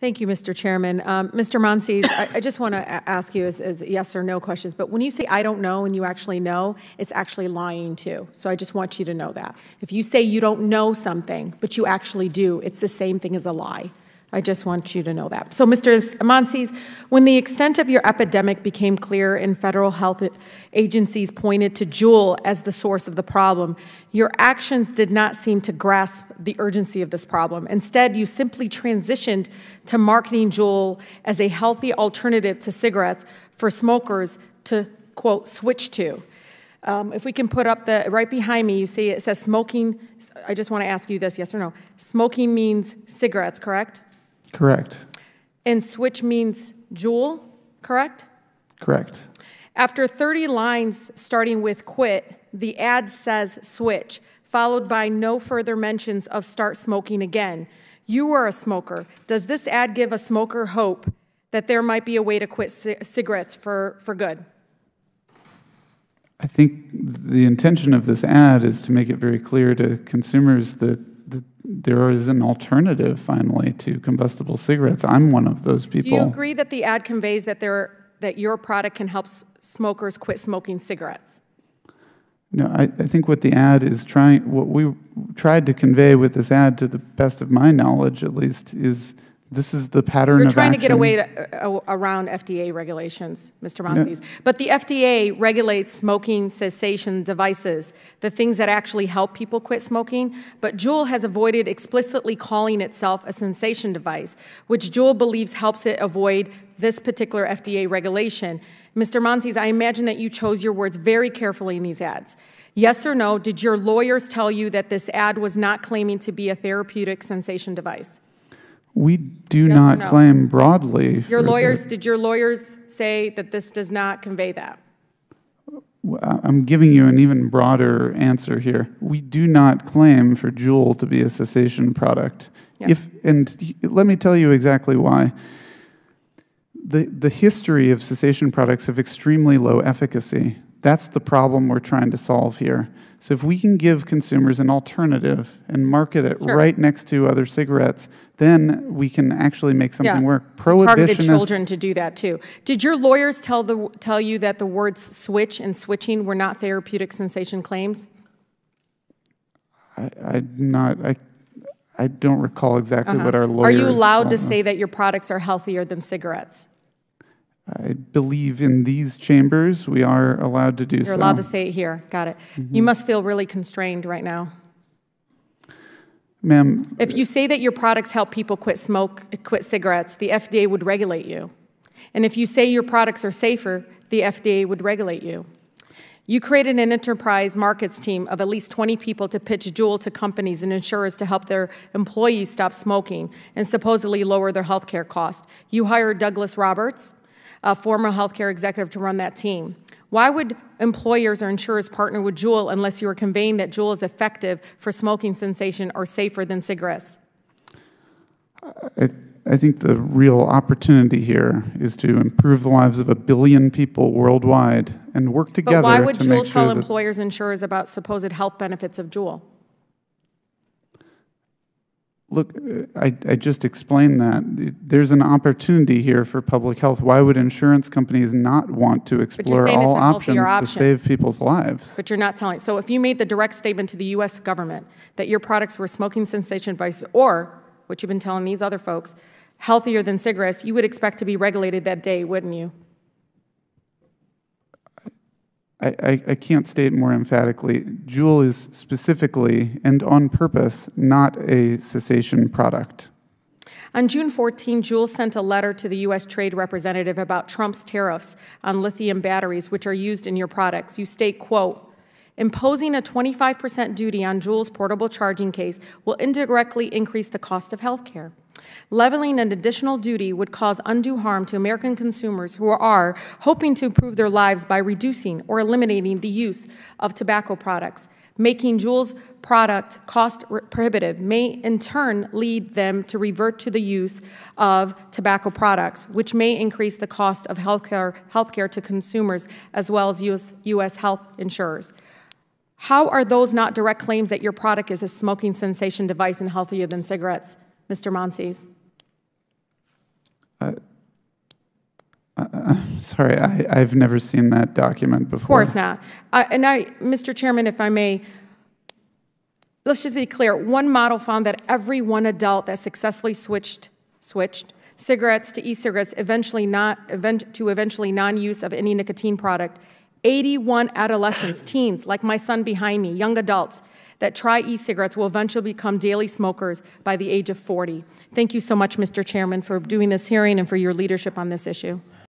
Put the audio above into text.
Thank you, Mr. Chairman. Um, Mr. Monsees, I, I, just want to ask you as, as, yes or no questions, but when you say I don't know and you actually know, it's actually lying too. So I just want you to know that. If you say you don't know something, but you actually do, it's the same thing as a lie. I just want you to know that. So, Mr. Monsees, when the extent of your epidemic became clear and federal health agencies pointed to Juul as the source of the problem, your actions did not seem to grasp the urgency of this problem. Instead, you simply transitioned to marketing Juul as a healthy alternative to cigarettes for smokers to, quote, switch to. Um, if we can put up the, right behind me, you see it says smoking. I just want to ask you this, yes or no. Smoking means cigarettes, correct? Correct. And switch means Juul, correct? Correct. After 30 lines starting with quit, the ad says switch, followed by no further mentions of start smoking again. You are a smoker. Does this ad give a smoker hope that there might be a way to quit cigarettes for, for good? I think the intention of this ad is to make it very clear to consumers that there is an alternative finally to combustible cigarettes. I'm one of those people. Do you agree that the ad conveys that there that your product can help smokers quit smoking cigarettes? No, I, I think what the ad is trying, what we tried to convey with this ad, to the best of my knowledge at least, is this is the pattern We're trying action. to get away to, uh, around FDA regulations, Mr. Monsees. No. But the FDA regulates smoking cessation devices, the things that actually help people quit smoking. But Juul has avoided explicitly calling itself a cessation device, which Juul believes helps it avoid this particular FDA regulation. Mr. Monsees, I imagine that you chose your words very carefully in these ads. Yes or no, did your lawyers tell you that this ad was not claiming to be a therapeutic cessation device? We do yes not no? claim broadly. Your lawyers, the, did your lawyers say that this does not convey that? I'm giving you an even broader answer here. We do not claim for Juul to be a cessation product. If and let me tell you exactly why. The the history of cessation products have extremely low efficacy. That's the problem we're trying to solve here. So if we can give consumers an alternative and market it sure. right next to other cigarettes, then we can actually make something yeah. work. Targeted children to do that too. Did your lawyers tell the tell you that the words switch and switching were not therapeutic cessation claims? I, I'm not. I, I don't recall exactly uh -huh. what our lawyers. Are you allowed to say that your products are healthier than cigarettes? I believe in these chambers we are allowed to do You're so. You're allowed to say it here. Got it. Mm -hmm. You must feel really constrained right now. Ma'am. If you say that your products help people quit smoke, quit cigarettes, the FDA would regulate you. And if you say your products are safer, the FDA would regulate you. You created an enterprise markets team of at least 20 people to pitch Juul to companies and insurers to help their employees stop smoking and supposedly lower their health care costs. You hired Douglas Roberts, a former healthcare executive, to run that team. Why would employers or insurers partner with Juul unless you are conveying that Juul is effective for smoking cessation or safer than cigarettes? I, I think the real opportunity here is to improve the lives of a billion people worldwide and work together. But why would Juul sure tell employers and insurers about supposed health benefits of Juul? Look, I, I, just explained that. There's an opportunity here for public health. Why would insurance companies not want to explore all options option. to save people's lives? But you're not telling. So if you made the direct statement to the U.S. government that your products were smoking cessation devices or, what you've been telling these other folks, healthier than cigarettes, you would expect to be regulated that day, wouldn't you? I, I, I, can't state more emphatically, Juul is specifically and on purpose not a cessation product. On June 14, Juul sent a letter to the U.S. Trade Representative about Trump's tariffs on lithium batteries, which are used in your products. You state, quote, imposing a 25% duty on Juul's portable charging case will indirectly increase the cost of health care. Leveling an additional duty would cause undue harm to American consumers who are hoping to improve their lives by reducing or eliminating the use of tobacco products. Making Juul's product cost prohibitive may in turn lead them to revert to the use of tobacco products, which may increase the cost of healthcare, healthcare to consumers as well as US, US health insurers. How are those not direct claims that your product is a smoking cessation device and healthier than cigarettes? Mr. Monsees. Sorry, I, I've never seen that document before. Of course not. Uh, And I, Mr. Chairman, if I may, let's just be clear. One model found that every one adult that successfully switched, switched cigarettes to e-cigarettes, eventually not, event, to eventually non-use of any nicotine product, 81 adolescents, teens, like my son behind me, young adults, that try e-cigarettes will eventually become daily smokers by the age of 40. Thank you so much, Mr. Chairman, for doing this hearing and for your leadership on this issue.